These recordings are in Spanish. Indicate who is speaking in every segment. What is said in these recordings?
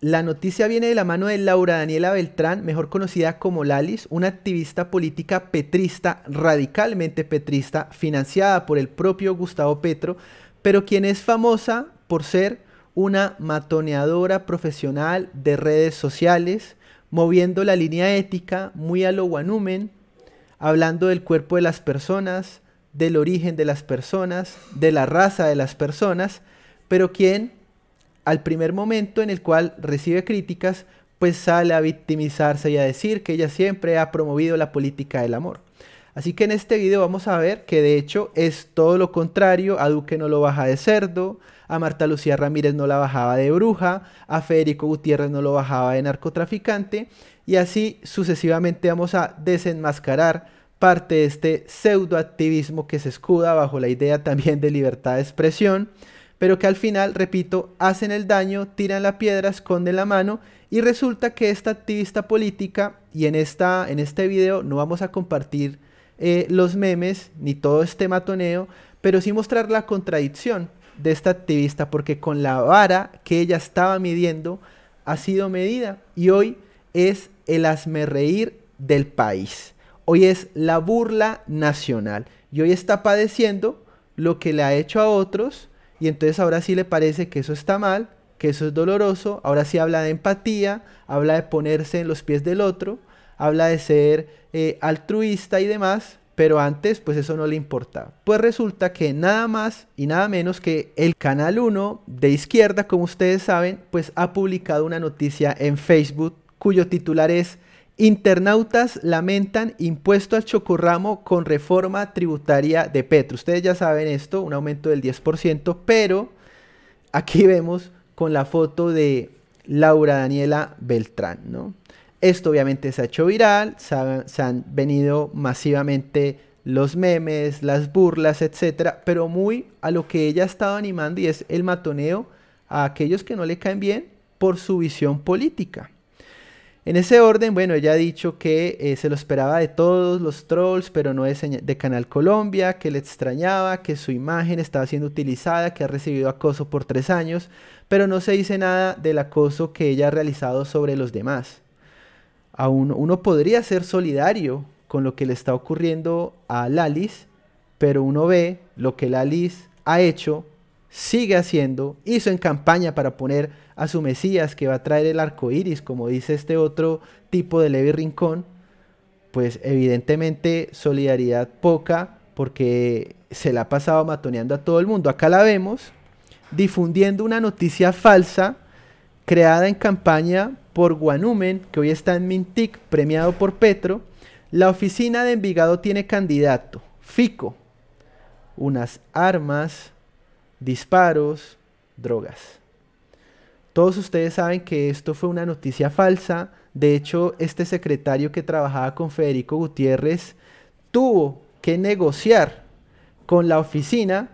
Speaker 1: La noticia viene de la mano de Laura Daniela Beltrán, mejor conocida como Lalis, una activista política petrista, radicalmente petrista, financiada por el propio Gustavo Petro, pero quien es famosa por ser una matoneadora profesional de redes sociales, moviendo la línea ética muy a lo guanumen, hablando del cuerpo de las personas, del origen de las personas, de la raza de las personas, pero quien al primer momento en el cual recibe críticas, pues sale a victimizarse y a decir que ella siempre ha promovido la política del amor. Así que en este video vamos a ver que de hecho es todo lo contrario, a Duque no lo baja de cerdo, a Marta Lucía Ramírez no la bajaba de bruja, a Federico Gutiérrez no lo bajaba de narcotraficante, y así sucesivamente vamos a desenmascarar parte de este pseudoactivismo que se escuda bajo la idea también de libertad de expresión, pero que al final, repito, hacen el daño, tiran la piedra, esconden la mano y resulta que esta activista política, y en, esta, en este video no vamos a compartir eh, los memes ni todo este matoneo, pero sí mostrar la contradicción de esta activista, porque con la vara que ella estaba midiendo ha sido medida y hoy es el reír del país. Hoy es la burla nacional y hoy está padeciendo lo que le ha hecho a otros y entonces ahora sí le parece que eso está mal, que eso es doloroso, ahora sí habla de empatía, habla de ponerse en los pies del otro, habla de ser eh, altruista y demás, pero antes pues eso no le importaba. Pues resulta que nada más y nada menos que el Canal 1 de izquierda, como ustedes saben, pues ha publicado una noticia en Facebook cuyo titular es Internautas lamentan impuesto al chocorramo con reforma tributaria de Petro. Ustedes ya saben esto, un aumento del 10%, pero aquí vemos con la foto de Laura Daniela Beltrán, ¿no? Esto obviamente se ha hecho viral, se, han venido masivamente los memes, las burlas, etcétera, pero muy a lo que ella ha estado animando y es el matoneo a aquellos que no le caen bien por su visión política. En ese orden, bueno, ella ha dicho que eh, se lo esperaba de todos los trolls, pero no de, de Canal Colombia, que le extrañaba, que su imagen estaba siendo utilizada, que ha recibido acoso por tres años, pero no se dice nada del acoso que ella ha realizado sobre los demás. Aún uno podría ser solidario con lo que le está ocurriendo a Lalis, pero uno ve lo que Lalis ha hecho sigue haciendo, hizo en campaña para poner a su Mesías que va a traer el arco iris, como dice este otro tipo de Levi Rincón, pues evidentemente solidaridad poca, porque se la ha pasado matoneando a todo el mundo. Acá la vemos difundiendo una noticia falsa creada en campaña por Guanumen, que hoy está en Mintic, premiado por Petro. La oficina de Envigado tiene candidato, Fico, unas armas, disparos, drogas. Todos ustedes saben que esto fue una noticia falsa. De hecho, este secretario que trabajaba con Federico Gutiérrez tuvo que negociar con la oficina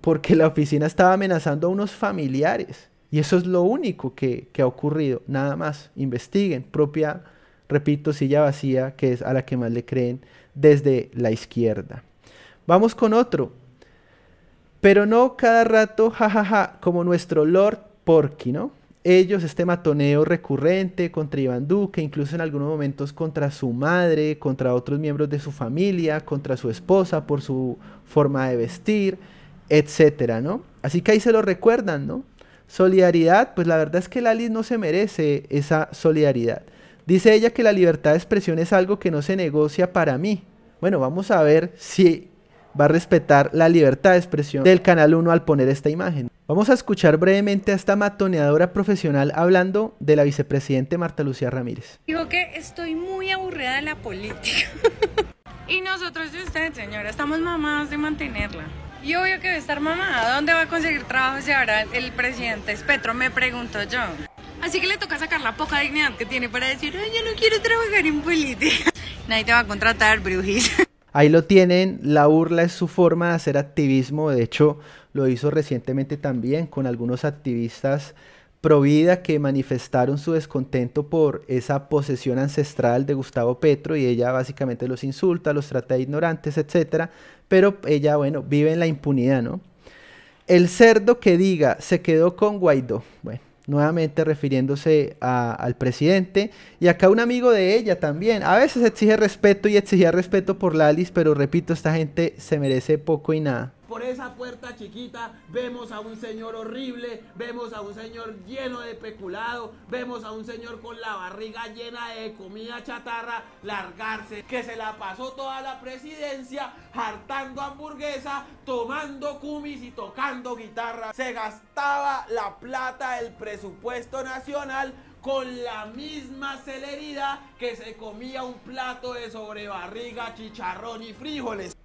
Speaker 1: porque la oficina estaba amenazando a unos familiares. Y eso es lo único que, ha ocurrido. Nada más. Investiguen. Propia, repito, silla vacía, que es a la que más le creen desde la izquierda. Vamos con otro. Pero no cada rato, jajaja, como nuestro Lord Porky, ¿no? Ellos, este matoneo recurrente contra Iván Duque, incluso en algunos momentos contra su madre, contra otros miembros de su familia, contra su esposa por su forma de vestir, etcétera, ¿no? Así que ahí se lo recuerdan, ¿no? Solidaridad, pues la verdad es que Lali no se merece esa solidaridad. Dice ella que la libertad de expresión es algo que no se negocia para mí. Bueno, vamos a ver si va a respetar la libertad de expresión del Canal 1 al poner esta imagen. Vamos a escuchar brevemente a esta matoneadora profesional hablando de la vicepresidente Marta Lucía Ramírez.
Speaker 2: Digo que estoy muy aburrida de la política. y nosotros y usted, señora, estamos mamadas de mantenerla. Y obvio que va a estar mamada. ¿Dónde va a conseguir trabajo si ahora el presidente es Petro? Me pregunto yo. Así que le toca sacar la poca dignidad que tiene para decir, ay, yo no quiero trabajar en política. Nadie te va a contratar, brujis.
Speaker 1: Ahí lo tienen, la burla es su forma de hacer activismo, de hecho lo hizo recientemente también con algunos activistas pro vida que manifestaron su descontento por esa posesión ancestral de Gustavo Petro y ella básicamente los insulta, los trata de ignorantes, etc. Pero ella, bueno, vive en la impunidad, ¿no? El cerdo que diga se quedó con Guaidó. Bueno, nuevamente refiriéndose al presidente. Y acá un amigo de ella también. A veces exige respeto y exigía respeto por Lalis, pero repito, esta gente se merece poco y nada.
Speaker 3: Por esa puerta chiquita vemos a un señor horrible, vemos a un señor lleno de peculado, vemos a un señor con la barriga llena de comida chatarra largarse, que se la pasó toda la presidencia hartando hamburguesa, tomando cumis y tocando guitarra. Se gastaba la plata del presupuesto nacional con la misma celeridad que se comía un plato de sobrebarriga, chicharrón y frijoles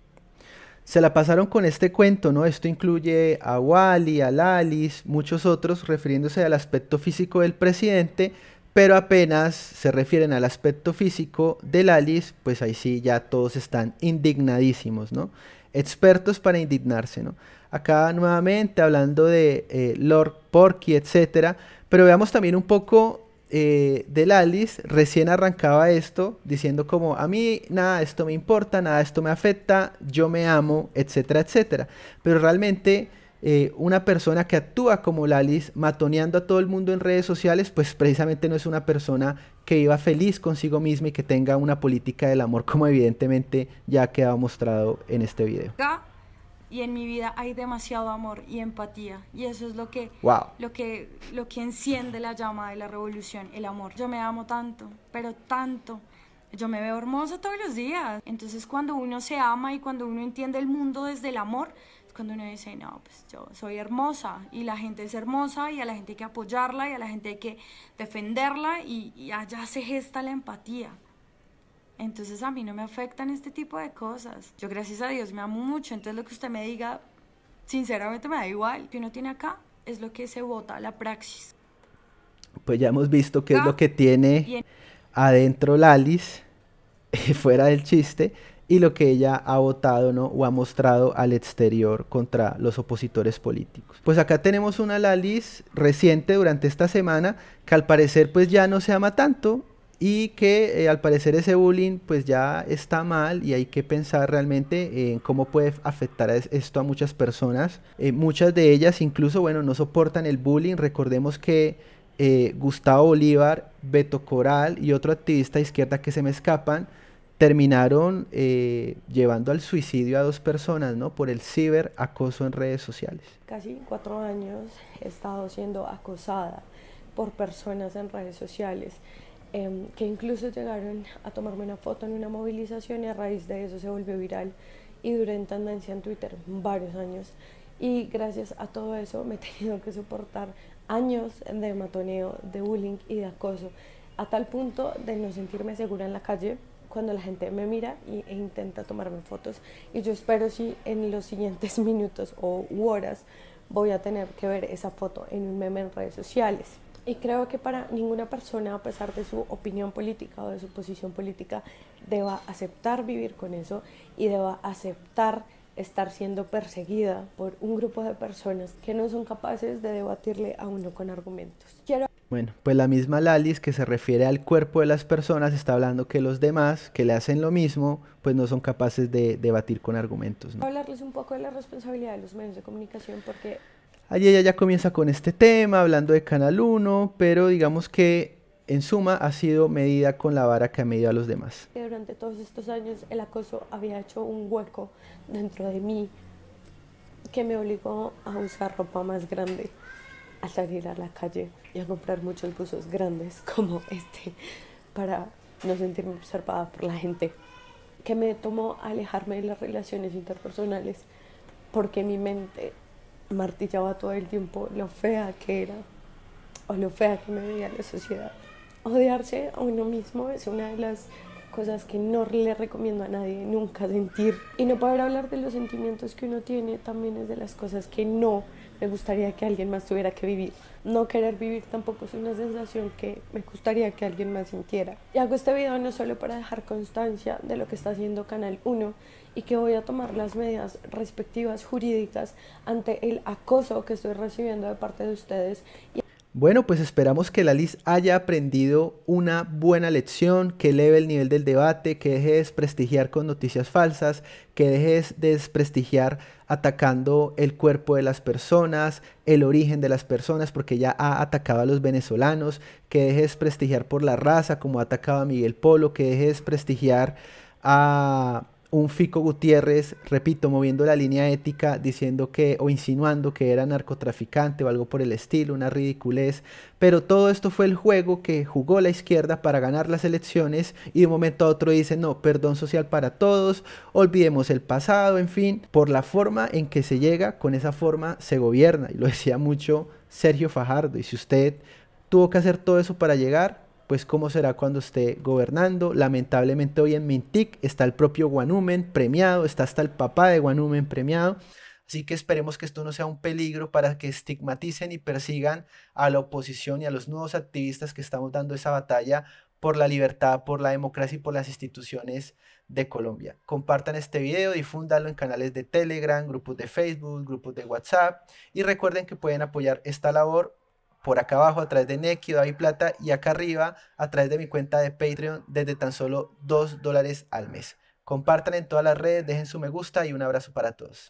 Speaker 1: se la pasaron con este cuento, ¿no? Esto incluye a Wally, a Lalis, muchos otros, refiriéndose al aspecto físico del presidente, pero apenas se refieren al aspecto físico de Lalis, pues ahí sí ya todos están indignadísimos, ¿no? Expertos para indignarse, ¿no? Acá nuevamente hablando de eh, Lord Porky, etcétera, pero veamos también un poco eh, del Alice recién arrancaba esto diciendo como a mí nada esto me importa, nada esto me afecta, yo me amo, etcétera, etcétera. Pero realmente eh, una persona que actúa como Lalis, matoneando a todo el mundo en redes sociales, pues precisamente no es una persona que viva feliz consigo misma y que tenga una política del amor como evidentemente ya ha quedado mostrado en este video
Speaker 2: y en mi vida hay demasiado amor y empatía. Y eso es lo que lo que lo que enciende la llama de la revolución el amor. Yo me amo tanto pero tanto. Yo me veo hermosa todos los días. Entonces cuando uno se ama y cuando uno entiende el mundo desde el amor es cuando uno dice no pues yo soy hermosa y la gente es hermosa y a la gente hay que apoyarla y a la gente hay que defenderla y, y allá se gesta la empatía entonces a mí no me afectan este tipo de cosas. Yo gracias a Dios me amo mucho, entonces lo que usted me diga, sinceramente me da igual. Lo que uno tiene acá es lo que se vota, la praxis.
Speaker 1: Pues ya hemos visto qué es lo que tiene adentro Lalis, fuera del chiste, y lo que ella ha votado ¿no? o ha mostrado al exterior contra los opositores políticos. Pues acá tenemos una Lalis reciente durante esta semana que al parecer pues ya no se ama tanto y que eh, al parecer ese bullying pues ya está mal y hay que pensar realmente en cómo puede afectar esto a muchas personas. Eh, muchas de ellas incluso, bueno, no soportan el bullying. Recordemos que eh, Gustavo Bolívar, Beto Coral y otro activista de izquierda que se me escapan, terminaron llevando al suicidio a dos personas, ¿no? Por el ciberacoso en redes sociales.
Speaker 4: Casi cuatro años he estado siendo acosada por personas en redes sociales Em, que incluso llegaron a tomarme una foto en una movilización y a raíz de eso se volvió viral y duré en tendencia en Twitter varios años. Y gracias a todo eso me he tenido que soportar años de matoneo, de bullying y de acoso, a tal punto de no sentirme segura en la calle cuando la gente me mira e intenta tomarme fotos. Y yo espero si en los siguientes minutos o horas voy a tener que ver esa foto en un meme en redes sociales. Y creo que para ninguna persona, a pesar de su opinión política o de su posición política, deba aceptar vivir con eso y deba aceptar estar siendo perseguida por un grupo de personas que no son capaces de debatirle a uno con argumentos. Quiero
Speaker 1: bueno, pues la misma Lalis que se refiere al cuerpo de las personas está hablando que los demás que le hacen lo mismo, pues no son capaces de debatir con argumentos.
Speaker 4: ¿no? Hablarles un poco de la responsabilidad de los medios de comunicación porque
Speaker 1: Allí ella ya comienza con este tema, hablando de Canal 1, pero digamos que en suma ha sido medida con la vara que ha medido a los demás.
Speaker 4: Durante todos estos años el acoso había hecho un hueco dentro de mí que me obligó a usar ropa más grande, a salir a la calle y a comprar muchos buzos grandes como este para no sentirme observada por la gente, que me tomó alejarme de las relaciones interpersonales porque mi mente martillaba todo el tiempo lo fea que era o lo fea que me veía la sociedad. Odiarse a uno mismo es una de las cosas que no le recomiendo a nadie nunca sentir. Y no poder hablar de los sentimientos que uno tiene también es de las cosas que no me gustaría que alguien más tuviera que vivir. No querer vivir tampoco es una sensación que me gustaría que alguien más sintiera. Y hago este video no solo para dejar constancia de lo que está haciendo Canal 1 y que voy a tomar las medidas respectivas jurídicas ante el acoso que estoy recibiendo de parte de ustedes.
Speaker 1: Bueno, pues esperamos que la LIS haya aprendido una buena lección, que eleve el nivel del debate, que deje de desprestigiar con noticias falsas, que deje de desprestigiar atacando el cuerpo de las personas, el origen de las personas, porque ya ha atacado a los venezolanos, que deje de desprestigiar por la raza, como ha atacado a Miguel Polo, que deje de desprestigiar a un Fico Gutiérrez, repito, moviendo la línea ética, diciendo que o insinuando que era narcotraficante o algo por el estilo, una ridiculez, pero todo esto fue el juego que jugó la izquierda para ganar las elecciones y de un momento a otro dice, no, perdón social para todos, olvidemos el pasado, en fin, por la forma en que se llega, con esa forma se gobierna, y lo decía mucho Sergio Fajardo, y si usted tuvo que hacer todo eso para llegar, pues cómo será cuando esté gobernando. Lamentablemente hoy en Mintic está el propio Guanumen premiado, está hasta el papá de Guanumen premiado. Así que esperemos que esto no sea un peligro para que estigmaticen y persigan a la oposición y a los nuevos activistas que estamos dando esa batalla por la libertad, por la democracia y por las instituciones de Colombia. Compartan este video, difúndanlo en canales de Telegram, grupos de Facebook, grupos de WhatsApp y recuerden que pueden apoyar esta labor por acá abajo a través de Neki, David Plata y acá arriba a través de mi cuenta de Patreon desde tan solo 2 dólares al mes. Compartan en todas las redes, dejen su me gusta y un abrazo para todos.